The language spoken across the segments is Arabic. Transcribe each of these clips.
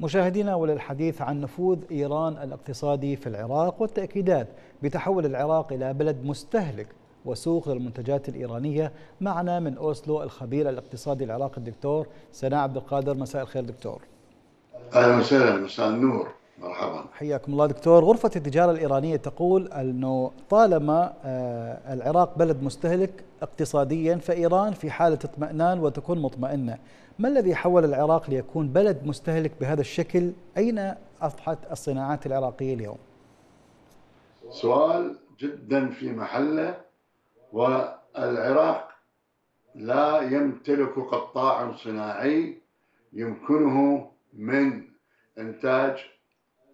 مشاهدينا وللحديث عن نفوذ إيران الاقتصادي في العراق والتأكيدات بتحول العراق إلى بلد مستهلك وسوق للمنتجات الإيرانية. معنا من أوسلو الخبير الاقتصادي العراقي الدكتور سناء عبد القادر. مساء الخير دكتور. أهلا وسهلا مساء النور. مرحبا. حياكم الله دكتور. غرفة التجارة الإيرانية تقول أنه طالما آه، العراق بلد مستهلك اقتصاديا فإيران في حالة اطمئنان وتكون مطمئنة ما الذي حول العراق ليكون بلد مستهلك بهذا الشكل؟ أين أصبحت الصناعات العراقية اليوم؟ سؤال جدا في محله والعراق لا يمتلك قطاع صناعي يمكنه من إنتاج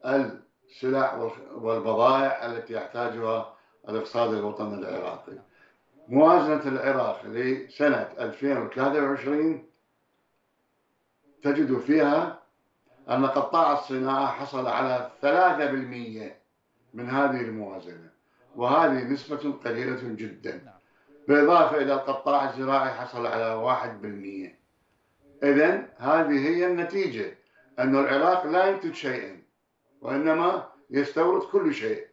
السلع والبضائع التي يحتاجها الاقتصاد الوطني العراقي. موازنة العراق لسنة 2023 تجد فيها أن قطاع الصناعة حصل على 3% من هذه الموازنة وهذه نسبة قليلة جدا. بالإضافة إلى القطاع الزراعي حصل على 1% إذا هذه هي النتيجة أن العراق لا ينتج شيئا. وإنما يستورد كل شيء.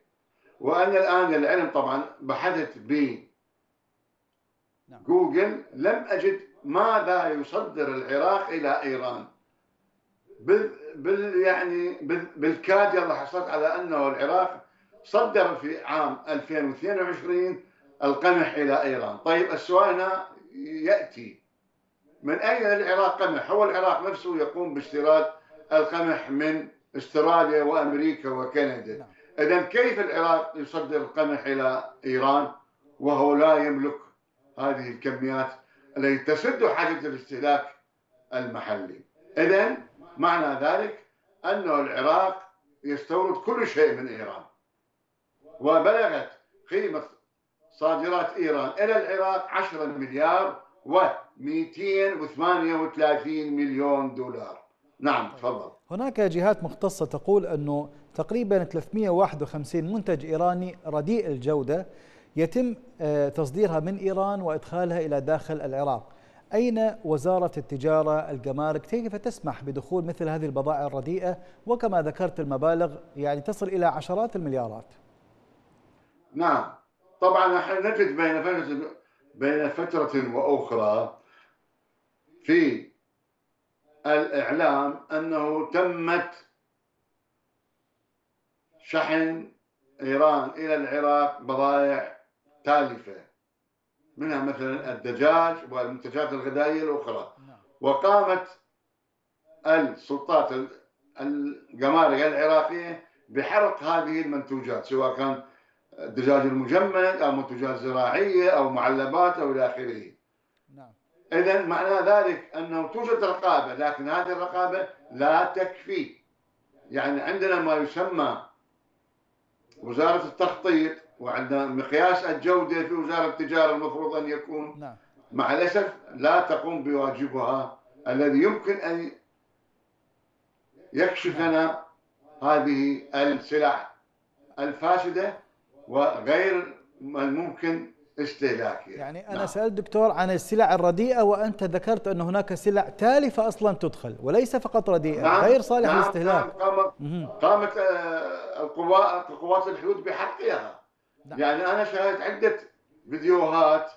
وأنا الآن العلم طبعا بحثت ب نعم. جوجل لم أجد ماذا يصدر العراق إلى إيران. بال, بال يعني بال بالكاد يلا حصلت على أنه العراق صدر في عام 2022 القمح إلى إيران. طيب السؤال هنا يأتي. من أين العراق قمح؟ هو العراق نفسه يقوم باستيراد القمح من استراليا وأمريكا وكندا. نعم. اذا كيف العراق يصدر القمح إلى إيران؟ وهو لا يملك هذه الكميات التي تسد حاجة الاستهلاك المحلي. اذا معنى ذلك أن العراق يستورد كل شيء من إيران. وبلغت قيمة صادرات إيران إلى العراق 10 مليار و238 مليون دولار. نعم تفضل. هناك جهات مختصة تقول أنه تقريبا 351 منتج إيراني رديء الجودة يتم آه، تصديرها من إيران وإدخالها إلى داخل العراق. أين وزارة التجارة الجمارك؟ كيف تسمح بدخول مثل هذه البضائع الرديئة؟ وكما ذكرت المبالغ يعني تصل إلى عشرات المليارات. نعم. طبعا نحن نجد بين فترة بين فترة وأخرى في الإعلام أنه تمت شحن إيران إلى العراق بضائع تالفة منها مثلا الدجاج والمنتجات الغذائية الأخرى نعم. وقامت السلطات الجمارك العراقية بحرق هذه المنتوجات سواء كان الدجاج المجمد أو منتجات زراعية أو معلبات أو إلى آخره إذا معنى ذلك أنه توجد رقابة لكن هذه الرقابة لا تكفي. يعني عندنا ما يسمى وزارة التخطيط وعندنا مقياس الجودة في وزارة التجارة المفروض أن يكون. نعم. مع الأسف لا تقوم بواجبها. الذي يمكن أن يكشف لنا هذه السلع الفاسدة وغير الممكن استهلاكها يعني أنا نعم. سألت دكتور عن السلع الرديئة وأنت ذكرت أن هناك سلع تالفة أصلا تدخل وليس فقط رديئة نعم. غير صالح نعم. للاستهلاك نعم. قامت, قامت آه، القوات قوات الحدود بحرقها نعم. يعني أنا شاهدت عدة فيديوهات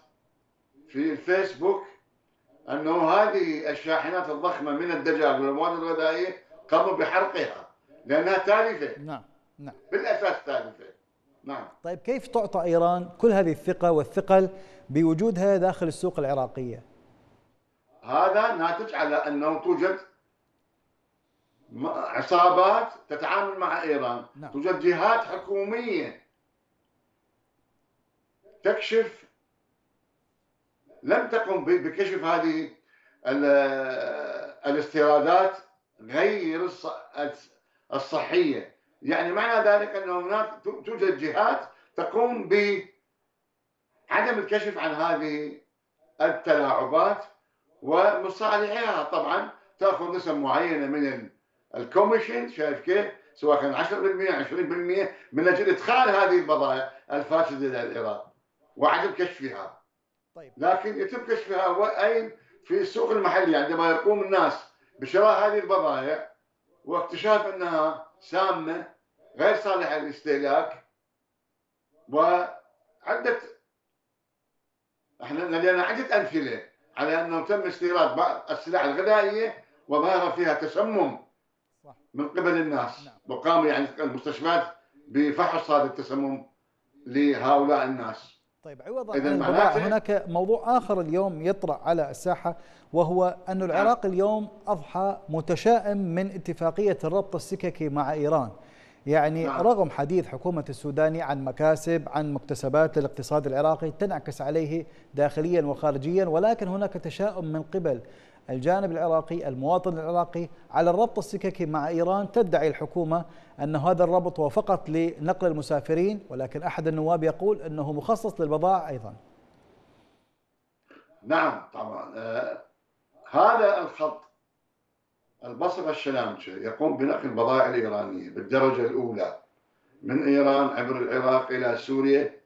في الفيسبوك أنه هذه الشاحنات الضخمة من الدجاج والمواد الغذائية قاموا بحرقها لأنها تالفة نعم نعم بالأساس تالفة نعم. طيب كيف تعطى إيران كل هذه الثقة والثقل بوجودها داخل السوق العراقية؟ هذا ناتج على أنه توجد عصابات تتعامل مع إيران. نعم. توجد جهات حكومية تكشف لم تقم بكشف هذه الاستيرادات غير الصحية. يعني معنى ذلك أن هناك توجد جهات تقوم بعدم الكشف عن هذه التلاعبات ومصالحها طبعا تأخذ نسب معينة من الكوميشن شايف كيف؟ سواء كان 10% 20% من أجل إدخال هذه البضائع الفاسدة إلى العراق وعدم كشفها. طيب لكن يتم كشفها اين؟ في السوق المحلي عندما يقوم الناس بشراء هذه البضائع واكتشاف أنها سامة غير صالحه للاستهلاك وعده إحنا لدينا عدة أمثلة على أنه تم استيراد بعض السلع الغذائية وظهر فيها تسمم من قبل الناس نعم. وقام يعني المستشفيات بفحص هذا التسمم لهؤلاء الناس طيب عوضا عن البضاعة هناك موضوع آخر اليوم يطرأ على الساحة وهو أن العراق نعم. اليوم أضحى متشائم من اتفاقية الربط السككي مع إيران يعني نعم. رغم حديث حكومة السوداني عن مكاسب عن مكتسبات للاقتصاد العراقي تنعكس عليه داخليا وخارجيا ولكن هناك تشاؤم من قبل. الجانب العراقي المواطن العراقي على الربط السككي مع إيران تدعي الحكومة أن هذا الربط هو فقط لنقل المسافرين ولكن أحد النواب يقول أنه مخصص للبضائع أيضا. نعم طبعا. آه هذا الخط البصرة الشلامشة يقوم بنقل البضائع الإيرانية بالدرجة الأولى من إيران عبر العراق إلى سوريا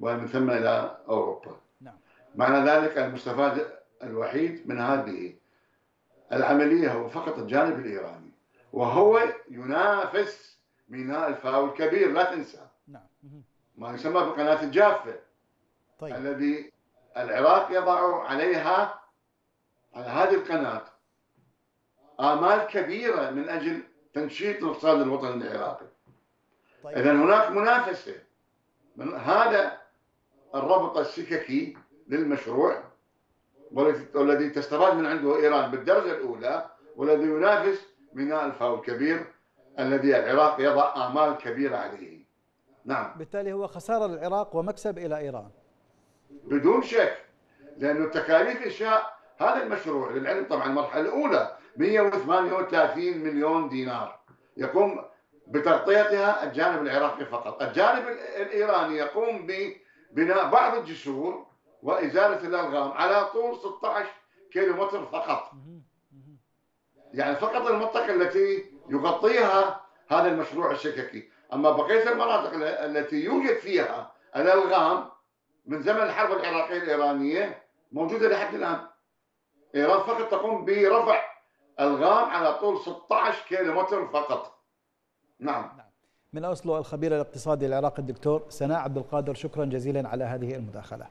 ومن ثم إلى أوروبا. نعم. معنى ذلك المستفاد الوحيد من هذه العملية هو فقط الجانب الإيراني وهو ينافس ميناء الفاو الكبير لا تنسى. نعم. ما يسمى بقناة الجافة. طيب. الذي العراق يضع عليها على هذه القناة آمال كبيرة من أجل تنشيط الاقتصاد الوطني العراقي. طيب. إذا هناك منافسة. من هذا الربط السككي للمشروع والذي تستفاد من عنده إيران بالدرجة الأولى والذي ينافس ميناء الفاو الكبير الذي العراق يضع آمال كبيرة عليه. نعم. بالتالي هو خسارة للعراق ومكسب إلى إيران. بدون شك لأنه تكاليف إنشاء هذا المشروع للعلم طبعا المرحلة الأولى 138 مليون دينار. يقوم بتغطيتها الجانب العراقي فقط. الجانب الإيراني يقوم ببناء بعض الجسور وإزالة الألغام على طول 16 كيلو متر فقط. يعني فقط المنطقة التي يغطيها هذا المشروع السككي أما بقية المناطق التي يوجد فيها الألغام من زمن الحرب العراقية الإيرانية موجودة لحد الآن. إيران فقط تقوم برفع الغام على طول 16 كيلو متر فقط. نعم. نعم. من أوسلو الخبير الاقتصادي العراقي الدكتور سناء عبد القادر شكرا جزيلا على هذه المداخلة.